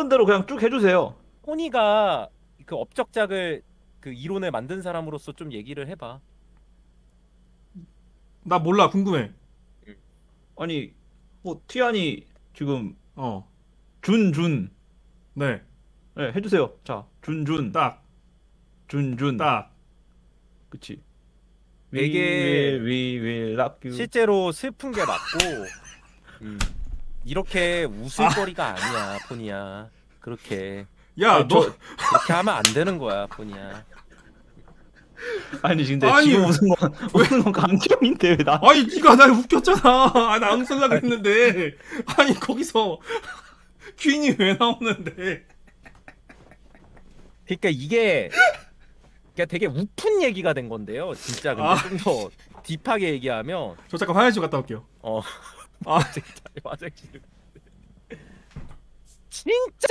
하던 대로 그냥 쭉 해주세요. 호니가 그 업적작을 그 이론을 만든 사람으로서 좀 얘기를 해봐. 나 몰라 궁금해. 아니 뭐 티안이 지금 어. 준준 네. 네, 해주세요. 자 준준 딱. 준준 딱. 그치. 되게 위위 락유 실제로 슬픈 게 맞고 음, 이렇게 웃을 거리가 아니야 포니야. 그렇게 야, 너 저- 그렇게 하면 안 되는 거야 포니야. 아니 근데 아니, 지금 웃은 건 웃은 건 감정인데 왜 나? 아니 네가 날 웃겼잖아. 아, 나안 웃으려고 했는데. 아니 거기서 퀸이 왜 나오는데? 그러니까 이게 그러니까 되게 우픈 얘기가 된 건데요. 진짜 근데 아. 좀더 딥하게 얘기하면 저 잠깐 화장실 갔다 올게요. 어 아. 화장실 진짜